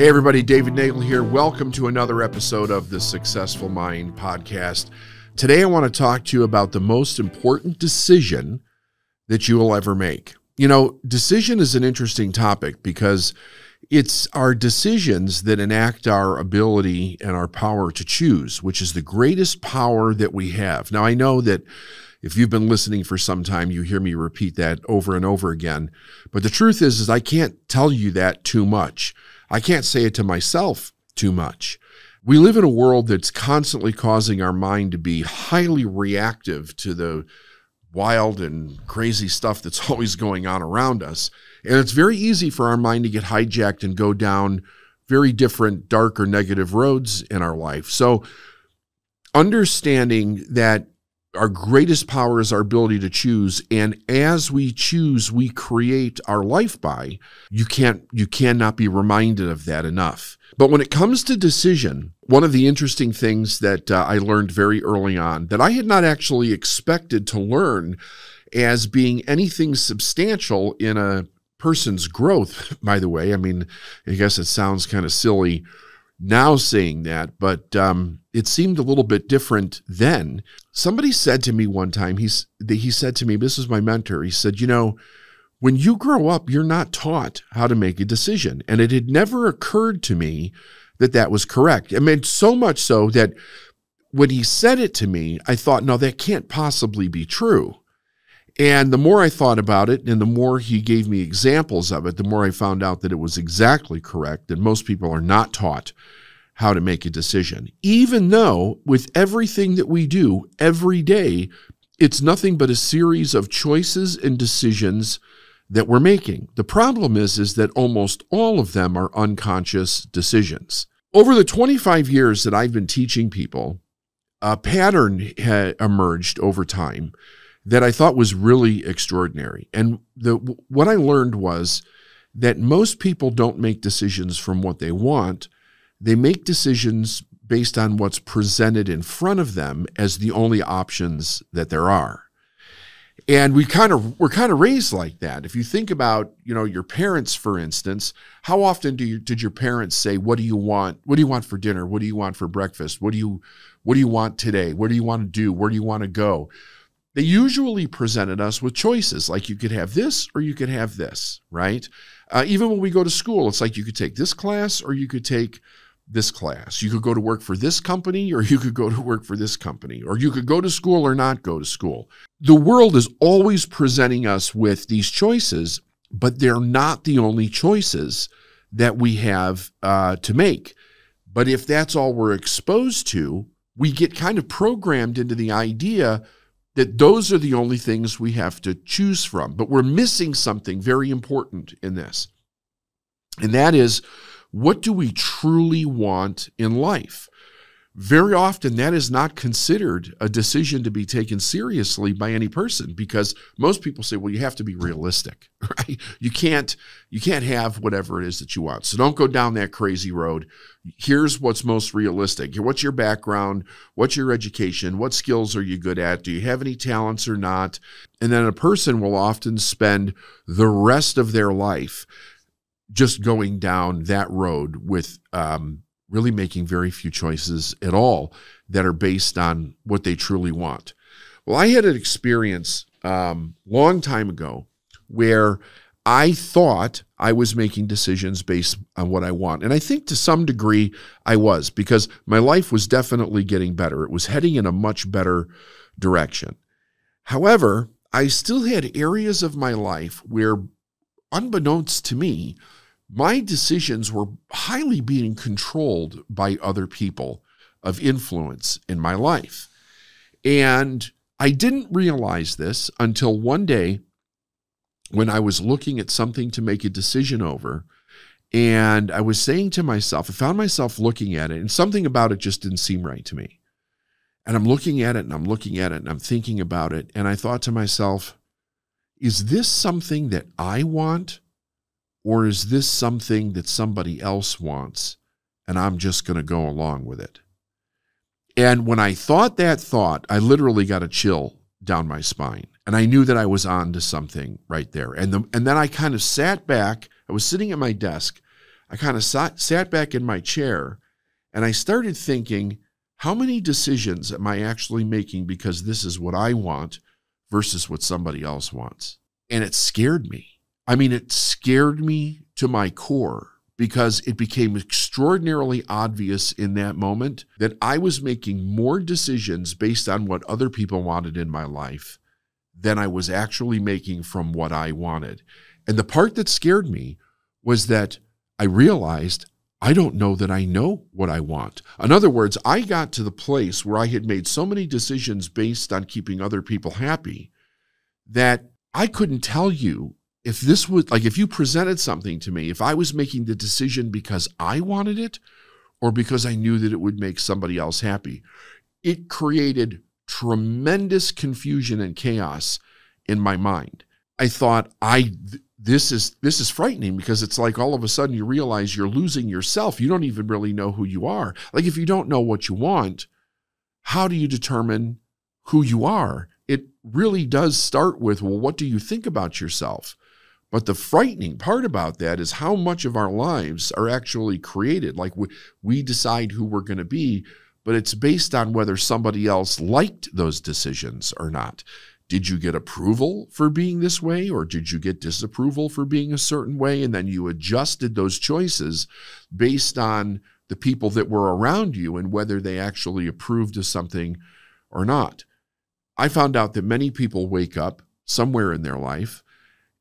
Hey, everybody, David Neagle here. Welcome to another episode of the Successful Mind podcast. Today, I want to talk to you about the most important decision that you will ever make. You know, decision is an interesting topic because it's our decisions that enact our ability and our power to choose, which is the greatest power that we have. Now, I know that if you've been listening for some time, you hear me repeat that over and over again. But the truth is, is I can't tell you that too much. I can't say it to myself too much. We live in a world that's constantly causing our mind to be highly reactive to the wild and crazy stuff that's always going on around us. And it's very easy for our mind to get hijacked and go down very different, dark or negative roads in our life. So, understanding that our greatest power is our ability to choose. And as we choose we create our life by you can't you cannot be reminded of that enough. But when it comes to decision one of the interesting things that uh, i learned very early on that i had not actually expected to learn as being anything substantial in a person's growth by the way i mean i guess it sounds kind of silly now saying that, but um, it seemed a little bit different then. Somebody said to me one time, he's, he said to me, this is my mentor, he said, you know, when you grow up, you're not taught how to make a decision. And it had never occurred to me that that was correct. I mean, so much so that when he said it to me, I thought, no, that can't possibly be true. And the more I thought about it and the more he gave me examples of it, the more I found out that it was exactly correct, that most people are not taught how to make a decision. Even though with everything that we do every day, it's nothing but a series of choices and decisions that we're making. The problem is, is that almost all of them are unconscious decisions. Over the 25 years that I've been teaching people, a pattern had emerged over time that I thought was really extraordinary. And the what I learned was that most people don't make decisions from what they want. They make decisions based on what's presented in front of them as the only options that there are. And we kind of we're kind of raised like that. If you think about, you know, your parents for instance, how often do you did your parents say, "What do you want? What do you want for dinner? What do you want for breakfast? What do you what do you want today? What do you want to do? Where do you want to go?" They usually presented us with choices like you could have this or you could have this, right? Uh, even when we go to school, it's like you could take this class or you could take this class. You could go to work for this company or you could go to work for this company, or you could go to school or not go to school. The world is always presenting us with these choices, but they're not the only choices that we have uh, to make. But if that's all we're exposed to, we get kind of programmed into the idea that those are the only things we have to choose from. But we're missing something very important in this. And that is, what do we truly want in life? Very often that is not considered a decision to be taken seriously by any person because most people say well you have to be realistic right? You can't you can't have whatever it is that you want. So don't go down that crazy road. Here's what's most realistic. What's your background? What's your education? What skills are you good at? Do you have any talents or not? And then a person will often spend the rest of their life just going down that road with um, really making very few choices at all that are based on what they truly want. Well, I had an experience um, long time ago where I thought I was making decisions based on what I want. And I think to some degree I was because my life was definitely getting better. It was heading in a much better direction. However, I still had areas of my life where, unbeknownst to me, my decisions were highly being controlled by other people of influence in my life. And I didn't realize this until one day when I was looking at something to make a decision over. And I was saying to myself, I found myself looking at it, and something about it just didn't seem right to me. And I'm looking at it and I'm looking at it and I'm thinking about it. And I thought to myself, is this something that I want? Or is this something that somebody else wants and I'm just going to go along with it? And when I thought that thought, I literally got a chill down my spine. And I knew that I was on to something right there. And, the, and then I kind of sat back. I was sitting at my desk. I kind of sat, sat back in my chair and I started thinking, how many decisions am I actually making because this is what I want versus what somebody else wants? And it scared me. I mean, it scared me to my core because it became extraordinarily obvious in that moment that I was making more decisions based on what other people wanted in my life than I was actually making from what I wanted. And the part that scared me was that I realized I don't know that I know what I want. In other words, I got to the place where I had made so many decisions based on keeping other people happy that I couldn't tell you if this would, like, if you presented something to me, if I was making the decision because I wanted it or because I knew that it would make somebody else happy. It created tremendous confusion and chaos in my mind. I thought, I, this is this is frightening because it's like all of a sudden you realize you're losing yourself. You don't even really know who you are. Like if you don't know what you want, how do you determine who you are? It really does start with well, what do you think about yourself? But the frightening part about that is how much of our lives are actually created. Like we, we decide who we're going to be, but it's based on whether somebody else liked those decisions or not. Did you get approval for being this way, or did you get disapproval for being a certain way? And then you adjusted those choices based on the people that were around you and whether they actually approved of something or not. I found out that many people wake up somewhere in their life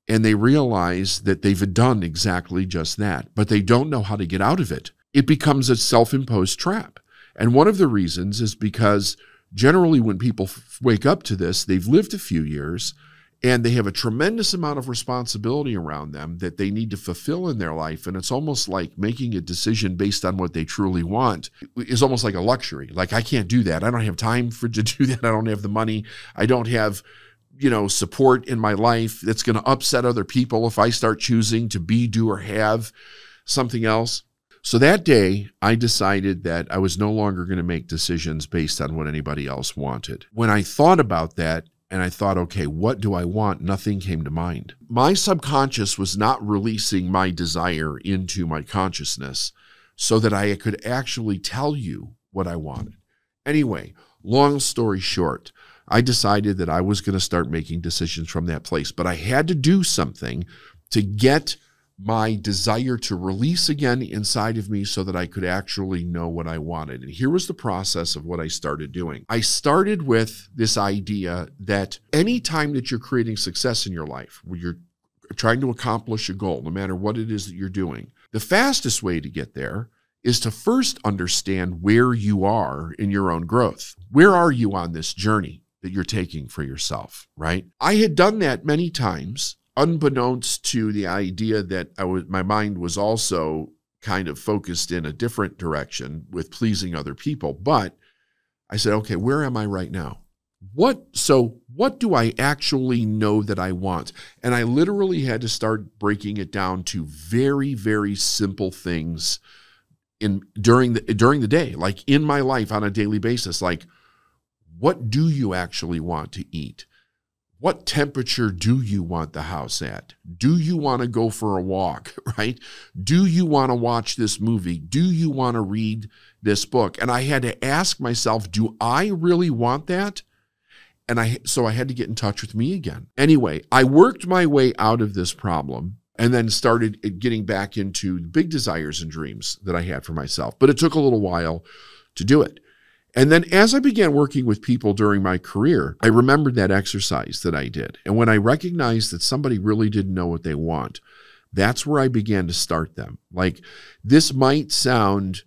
and they realize that they've done exactly just that, but they don't know how to get out of it. It becomes a self imposed trap. And one of the reasons is because generally when people wake up to this, they've lived a few years and they have a tremendous amount of responsibility around them that they need to fulfill in their life. And it's almost like making a decision based on what they truly want is almost like a luxury. Like i can't do that. I don't have time for to do that. I don't have the money. I don't have you know support in my life that's going to upset other people if i start choosing to be do or have something else so that day, I decided that I was no longer going to make decisions based on what anybody else wanted. When I thought about that, and I thought, okay, what do I want? Nothing came to mind. My subconscious was not releasing my desire into my consciousness so that I could actually tell you what I wanted. Anyway, long story short, I decided that I was going to start making decisions from that place, but I had to do something to get my desire to release again inside of me so that I could actually know what I wanted. And here was the process of what I started doing. I started with this idea that anytime that you're creating success in your life, where you're trying to accomplish a goal, no matter what it is that you're doing, the fastest way to get there is to first understand where you are in your own growth. Where are you on this journey that you're taking for yourself, right? I had done that many times unbeknownst to the idea that I was, my mind was also kind of focused in a different direction with pleasing other people. But I said, okay, where am I right now? What so what do I actually know that I want? And I literally had to start breaking it down to very very simple things in during the during the day, like in my life on a daily basis, like what do you actually want to eat? what temperature do you want the house at? Do you want to go for a walk, right? Do you want to watch this movie? Do you want to read this book? And I had to ask myself, do I really want that? And I so I had to get in touch with me again. Anyway, I worked my way out of this problem and then started uh, getting back into big desires and dreams that I had for myself. But it took a little while to do it. And then as I began working with people during my career, I remembered that exercise that I did. And when I recognized that somebody really didn't know what they want, that's where I began to start them. Like this might sound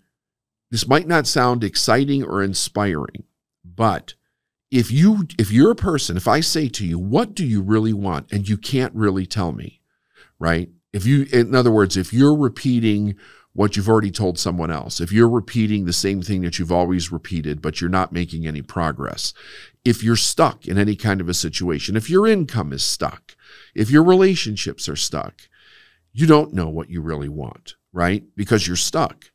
this might not sound exciting or inspiring, but if you if you're a person, if I say to you, what do you really want and you can't really tell me, right? If you in other words, if you're repeating what you've already told someone else, if you're repeating the same thing that you've always repeated, but you're not making any progress, if you're stuck in any kind of a situation, if your income is stuck, if your relationships are stuck, you don't know what you really want, right? Because you're stuck.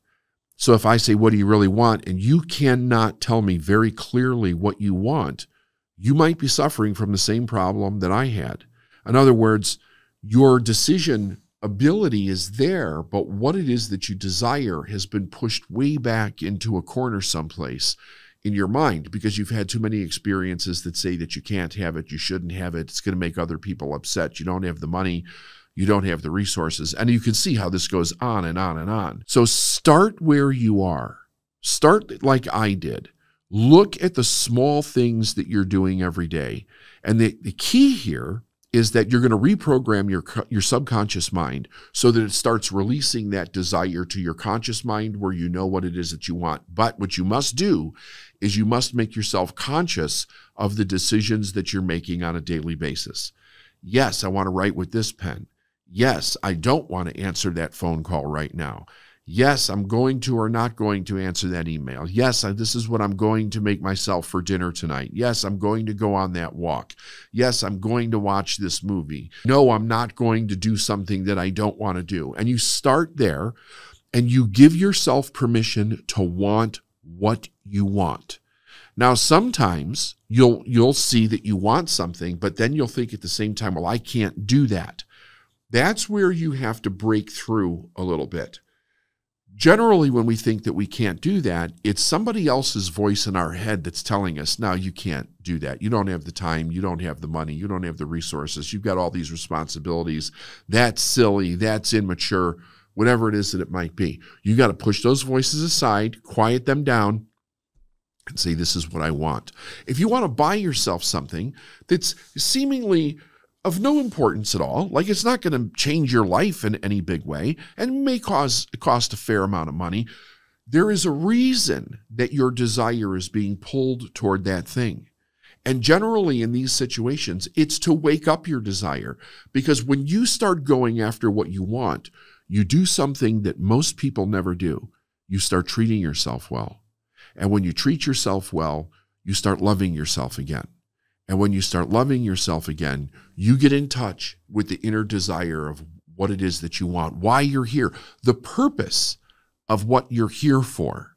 So if I say, What do you really want? and you cannot tell me very clearly what you want, you might be suffering from the same problem that I had. In other words, your decision ability is there, but what it is that you desire has been pushed way back into a corner someplace in your mind because you've had too many experiences that say that you can't have it, you shouldn't have it, it's going to make other people upset, you don't have the money, you don't have the resources. And you can see how this goes on and on and on. So start where you are. Start like I did. Look at the small things that you're doing every day. And the, the key here is that you're going to reprogram your your subconscious mind so that it starts releasing that desire to your conscious mind where you know what it is that you want. But what you must do is you must make yourself conscious of the decisions that you're making on a daily basis. Yes, I want to write with this pen. Yes, I don't want to answer that phone call right now. Yes, I'm going to or not going to answer that email. Yes, this is what I'm going to make myself for dinner tonight. Yes, I'm going to go on that walk. Yes, I'm going to watch this movie. No, I'm not going to do something that I don't want to do. And you start there and you give yourself permission to want what you want. Now, sometimes you'll you'll see that you want something, but then you'll think at the same time, well, I can't do that. That's where you have to break through a little bit Generally, when we think that we can't do that, it's somebody else's voice in our head that's telling us, no, you can't do that. You don't have the time. You don't have the money. You don't have the resources. You've got all these responsibilities. That's silly. That's immature, whatever it is that it might be. You got to push those voices aside, quiet them down, and say, this is what I want. If you want to buy yourself something that's seemingly of no importance at all. Like it's not going to change your life in any big way and may cause cost a fair amount of money. There is a reason that your desire is being pulled toward that thing. And generally, in these situations, it's to wake up your desire. Because when you start going after what you want, you do something that most people never do. You start treating yourself well. And when you treat yourself well, you start loving yourself again. And when you start loving yourself again, you get in touch with the inner desire of what it is that you want, why you're here, the purpose of what you're here for.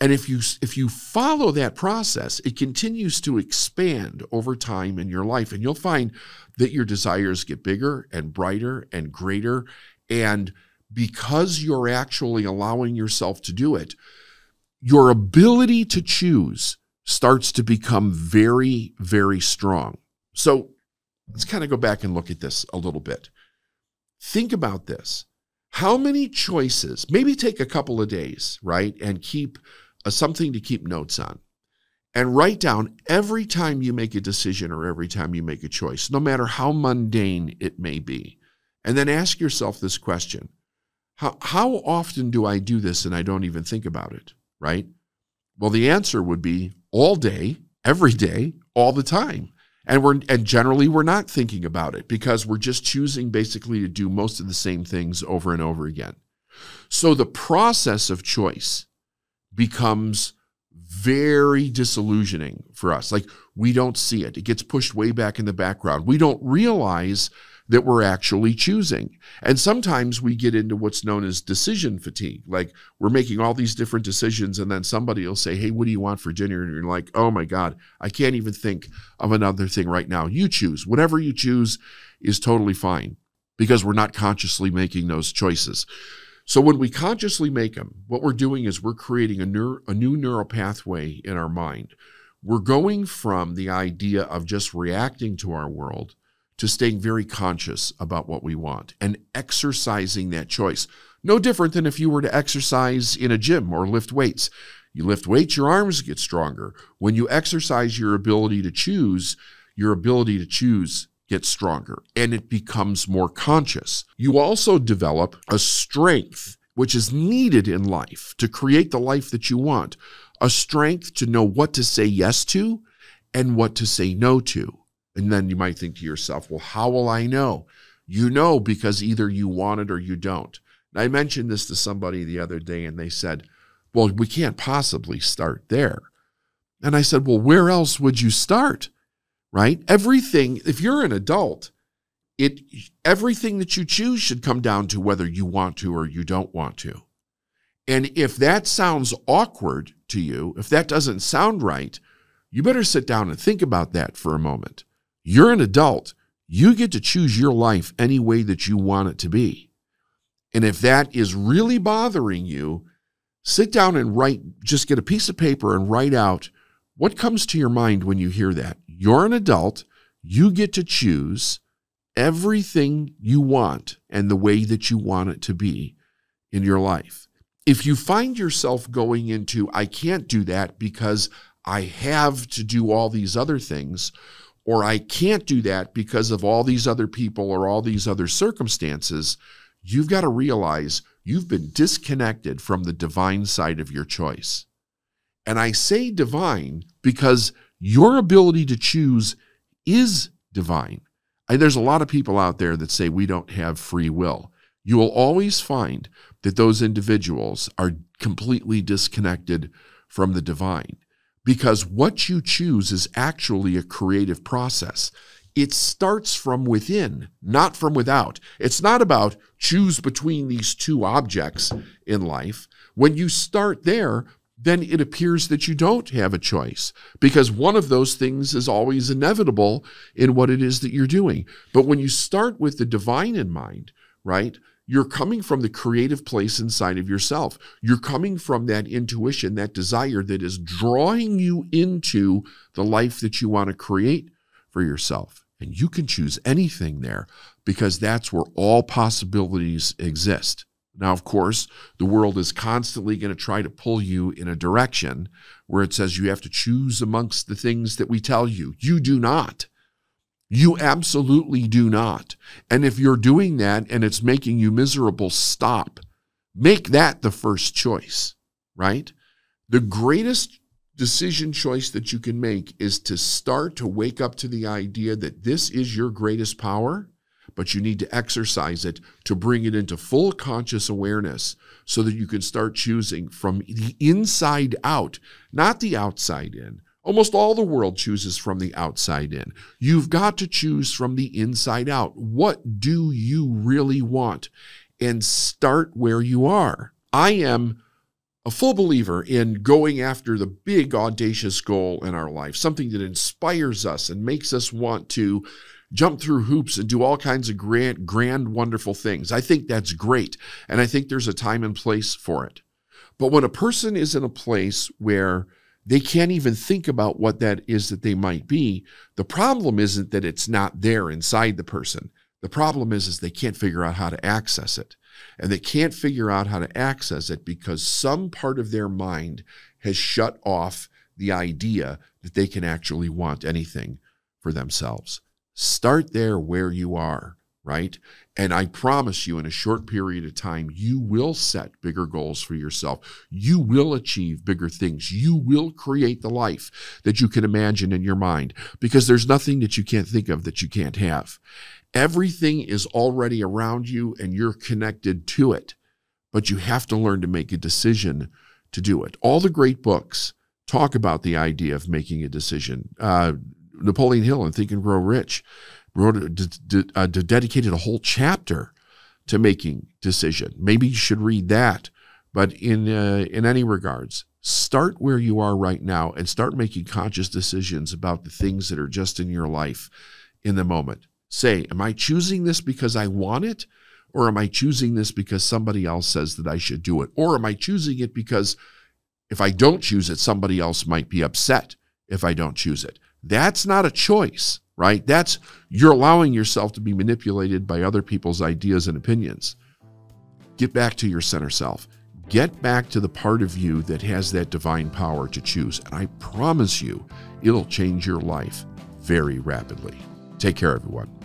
And if you if you follow that process, it continues to expand over time in your life and you'll find that your desires get bigger and brighter and greater and because you're actually allowing yourself to do it, your ability to choose starts to become very, very strong. So let's kind of go back and look at this a little bit. Think about this. How many choices, maybe take a couple of days, right? And keep uh, something to keep notes on. And write down every time you make a decision or every time you make a choice, no matter how mundane it may be. And then ask yourself this question How, how often do I do this and I don't even think about it, right? Well, the answer would be all day, every day, all the time. And we're and generally we're not thinking about it because we're just choosing basically to do most of the same things over and over again. So the process of choice becomes very disillusioning for us. Like we don't see it. It gets pushed way back in the background. We don't realize that we're actually choosing. And sometimes we get into what's known as decision fatigue. Like we're making all these different decisions, and then somebody will say, Hey, what do you want for dinner? And you're like, Oh my God, I can't even think of another thing right now. You choose. Whatever you choose is totally fine because we're not consciously making those choices. So when we consciously make them, what we're doing is we're creating a, neur- a new neural pathway in our mind. We're going from the idea of just reacting to our world to staying very conscious about what we want and exercising that choice. No different than if you were to exercise in a gym or lift weights. You lift weights, your arms get stronger. When you exercise your ability to choose, your ability to choose gets stronger and it becomes more conscious. You also develop a strength which is needed in life to create the life that you want, a strength to know what to say yes to and what to say no to. And then you might think to yourself, well, how will I know? You know because either you want it or you don't. And I mentioned this to somebody the other day, and they said, well, we can't possibly start there. And I said, well, where else would you start? Right? Everything, if you're an adult, it everything that you choose should come down to whether you want to or you don't want to. And if that sounds awkward to you, if that doesn't sound right, you better sit down and think about that for a moment. You're an adult. You get to choose your life any way that you want it to be. And if that is really bothering you, sit down and write, just get a piece of paper and write out what comes to your mind when you hear that. You're an adult, you get to choose everything you want and the way that you want it to be in your life. If you find yourself going into, I can't do that because I have to do all these other things, or I can't do that because of all these other people or all these other circumstances, you've got to realize you've been disconnected from the divine side of your choice. And I say divine because your ability to choose is divine. And there's a lot of people out there that say we don't have free will. You will always find that those individuals are completely disconnected from the divine because what you choose is actually a creative process. It starts from within, not from without. It's not about choose between these two objects in life. When you start there, then it appears that you don't have a choice because one of those things is always inevitable in what it is that you're doing. But when you start with the divine in mind, right? You're coming from the creative place inside of yourself. You're coming from that intuition, that desire that is drawing you into the life that you want to create for yourself. And you can choose anything there because that's where all possibilities exist. Now, of course, the world is constantly going to try to pull you in a direction where it says you have to choose amongst the things that we tell you. You do not. You absolutely do not. And if you're doing that and it's making you miserable, stop. Make that the first choice, right? The greatest decision choice that you can make is to start to wake up to the idea that this is your greatest power but you need to exercise it to bring it into full conscious awareness so that you can start choosing from the inside out, not the outside in. Almost all the world chooses from the outside in. You've got to choose from the inside out. What do you really want? And start where you are. I am a full believer in going after the big, audacious goal in our life, something that inspires us and makes us want to jump through hoops and do all kinds of grand, grand, wonderful things. I think that's great. And I think there's a time and place for it. But when a person is in a place where they can't even think about what that is that they might be, the problem isn't that it's not there inside the person. The problem is, is they can't figure out how to access it. And they can't figure out how to access it because some part of their mind has shut off the idea that they can actually want anything for themselves. Start there where you are, right? And I promise you, in a short period of time, you will set bigger goals for yourself. You will achieve bigger things. You will create the life that you can imagine in your mind because there's nothing that you can't think of that you can't have. Everything is already around you and you're connected to it, but you have to learn to make a decision to do it. All the great books talk about the idea of making a decision. Uh, Napoleon Hill and Think and Grow Rich wrote uh, dedicated a whole chapter to making decision. Maybe you should read that. But in uh, in any regards, start where you are right now and start making conscious decisions about the things that are just in your life in the moment. Say, am I choosing this because I want it? Or am I choosing this because somebody else says that I should do it? Or am I choosing it because if I don't choose it, somebody else might be upset if I don't choose it? That's not a choice, right? That's you're allowing yourself to be manipulated by other people's ideas and opinions. Get back to your center self. Get back to the part of you that has that divine power to choose. And I promise you, it'll change your life very rapidly. Take care, everyone.